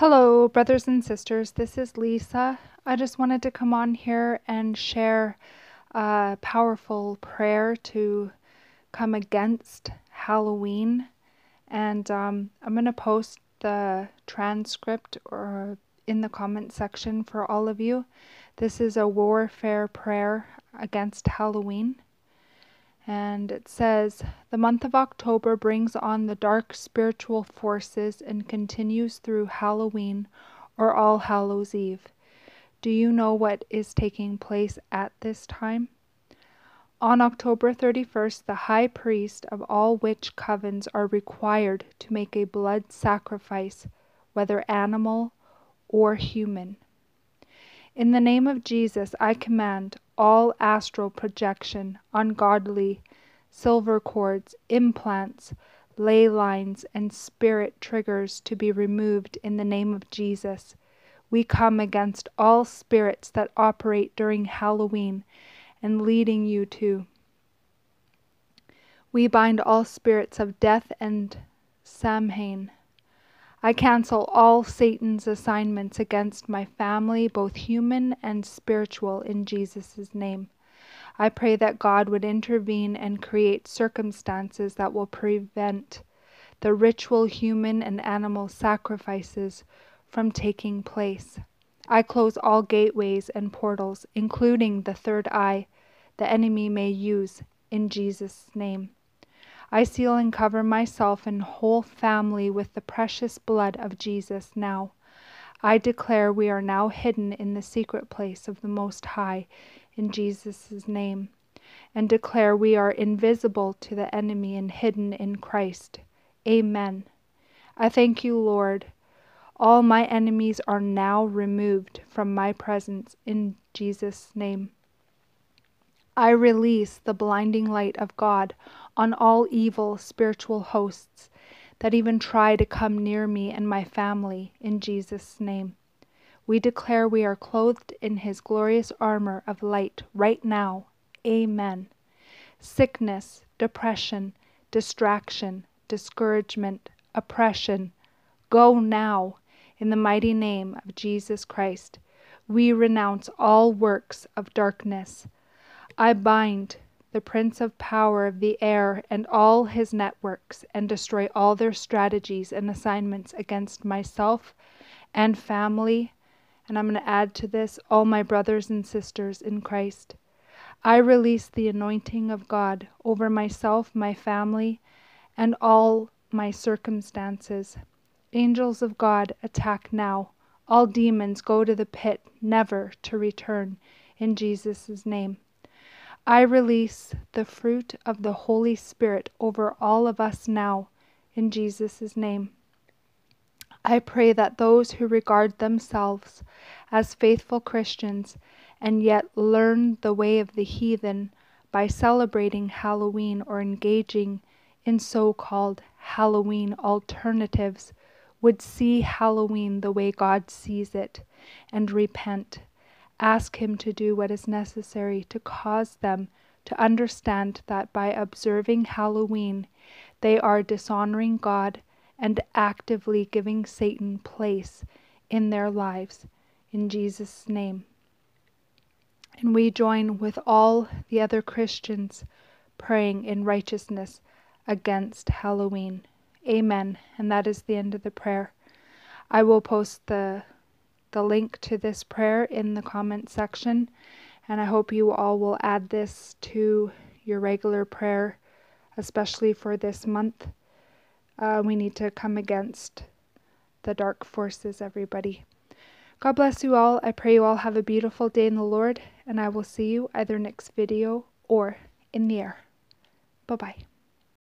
Hello, brothers and sisters. This is Lisa. I just wanted to come on here and share a powerful prayer to come against Halloween. And um, I'm going to post the transcript or in the comment section for all of you. This is a warfare prayer against Halloween. And it says, The month of October brings on the dark spiritual forces and continues through Halloween or All Hallows Eve. Do you know what is taking place at this time? On October 31st, the high priest of all witch covens are required to make a blood sacrifice, whether animal or human. In the name of Jesus, I command all astral projection, ungodly silver cords, implants, ley lines, and spirit triggers to be removed in the name of Jesus. We come against all spirits that operate during Halloween and leading you to. We bind all spirits of death and Samhain I cancel all Satan's assignments against my family, both human and spiritual, in Jesus' name. I pray that God would intervene and create circumstances that will prevent the ritual human and animal sacrifices from taking place. I close all gateways and portals, including the third eye, the enemy may use, in Jesus' name. I seal and cover myself and whole family with the precious blood of Jesus now. I declare we are now hidden in the secret place of the Most High in Jesus' name, and declare we are invisible to the enemy and hidden in Christ. Amen. I thank you, Lord. All my enemies are now removed from my presence in Jesus' name. I release the blinding light of God on all evil spiritual hosts that even try to come near me and my family in Jesus' name. We declare we are clothed in his glorious armor of light right now. Amen. Sickness, depression, distraction, discouragement, oppression, go now in the mighty name of Jesus Christ. We renounce all works of darkness I bind the prince of power of the air and all his networks, and destroy all their strategies and assignments against myself and family. And I'm going to add to this all my brothers and sisters in Christ. I release the anointing of God over myself, my family, and all my circumstances. Angels of God, attack now. All demons go to the pit, never to return. In Jesus' name. I release the fruit of the Holy Spirit over all of us now, in Jesus' name. I pray that those who regard themselves as faithful Christians and yet learn the way of the heathen by celebrating Halloween or engaging in so called Halloween alternatives would see Halloween the way God sees it and repent ask Him to do what is necessary to cause them to understand that by observing Halloween, they are dishonoring God and actively giving Satan place in their lives. In Jesus' name. And we join with all the other Christians praying in righteousness against Halloween. Amen. And that is the end of the prayer. I will post the the link to this prayer in the comment section. And I hope you all will add this to your regular prayer, especially for this month. Uh, we need to come against the dark forces, everybody. God bless you all. I pray you all have a beautiful day in the Lord, and I will see you either next video or in the air. Bye bye.